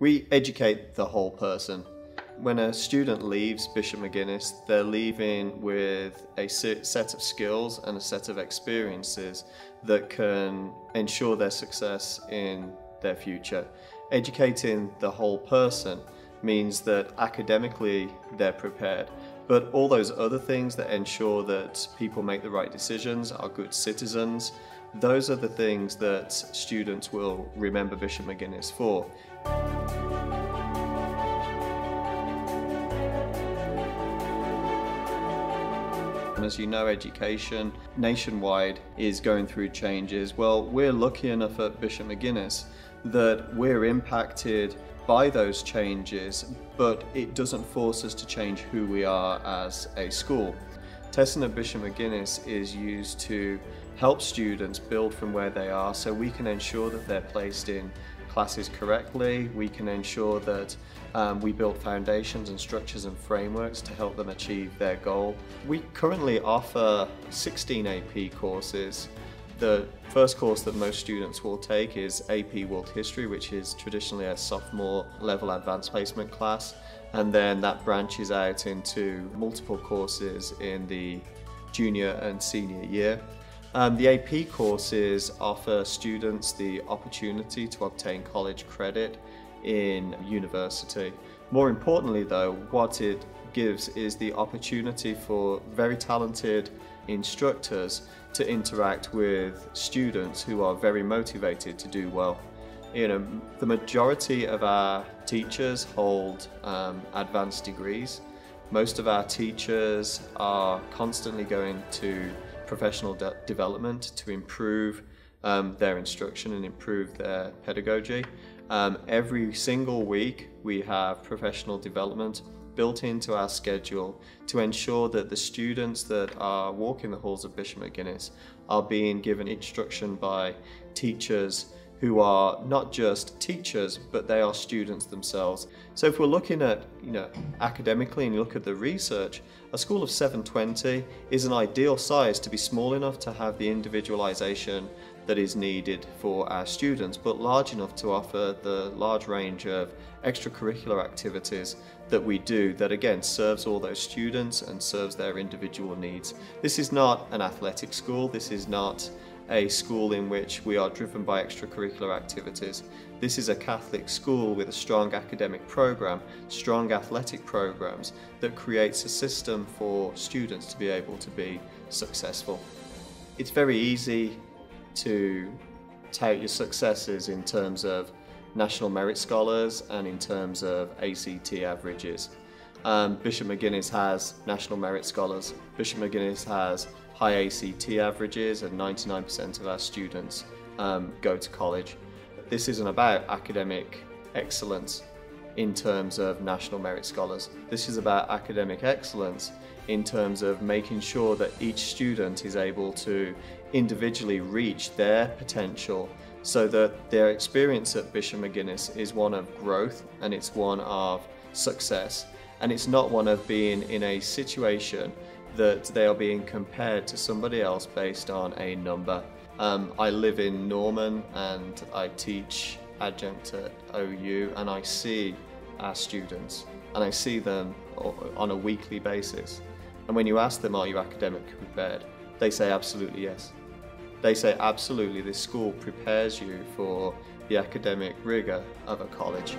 We educate the whole person. When a student leaves Bishop McGuinness, they're leaving with a set of skills and a set of experiences that can ensure their success in their future. Educating the whole person means that academically they're prepared, but all those other things that ensure that people make the right decisions, are good citizens, those are the things that students will remember Bishop McGuinness for. As you know, education nationwide is going through changes. Well, we're lucky enough at Bishop McGuinness that we're impacted by those changes, but it doesn't force us to change who we are as a school. Testing at Bishop McGuinness is used to help students build from where they are so we can ensure that they're placed in classes correctly. We can ensure that um, we build foundations and structures and frameworks to help them achieve their goal. We currently offer 16 AP courses. The first course that most students will take is AP World History, which is traditionally a sophomore level advanced placement class. And then that branches out into multiple courses in the junior and senior year. Um, the AP courses offer students the opportunity to obtain college credit in university. More importantly though, what it gives is the opportunity for very talented instructors to interact with students who are very motivated to do well. You know, the majority of our teachers hold um, advanced degrees. Most of our teachers are constantly going to professional de development to improve um, their instruction and improve their pedagogy. Um, every single week we have professional development built into our schedule to ensure that the students that are walking the halls of Bishop McGuinness are being given instruction by teachers who are not just teachers, but they are students themselves. So if we're looking at, you know, academically and you look at the research, a school of 720 is an ideal size to be small enough to have the individualization that is needed for our students, but large enough to offer the large range of extracurricular activities that we do that again serves all those students and serves their individual needs. This is not an athletic school, this is not a school in which we are driven by extracurricular activities. This is a Catholic school with a strong academic program, strong athletic programs that creates a system for students to be able to be successful. It's very easy to tout your successes in terms of National Merit Scholars and in terms of ACT averages. Um, Bishop McGuinness has National Merit Scholars. Bishop McGuinness has high ACT averages and 99% of our students um, go to college. This isn't about academic excellence in terms of National Merit Scholars. This is about academic excellence in terms of making sure that each student is able to individually reach their potential so that their experience at Bishop McGuinness is one of growth and it's one of success and it's not one of being in a situation that they are being compared to somebody else based on a number. Um, I live in Norman and I teach adjunct at OU and I see our students and I see them on a weekly basis. And when you ask them, are you academically prepared? They say absolutely yes. They say absolutely this school prepares you for the academic rigour of a college.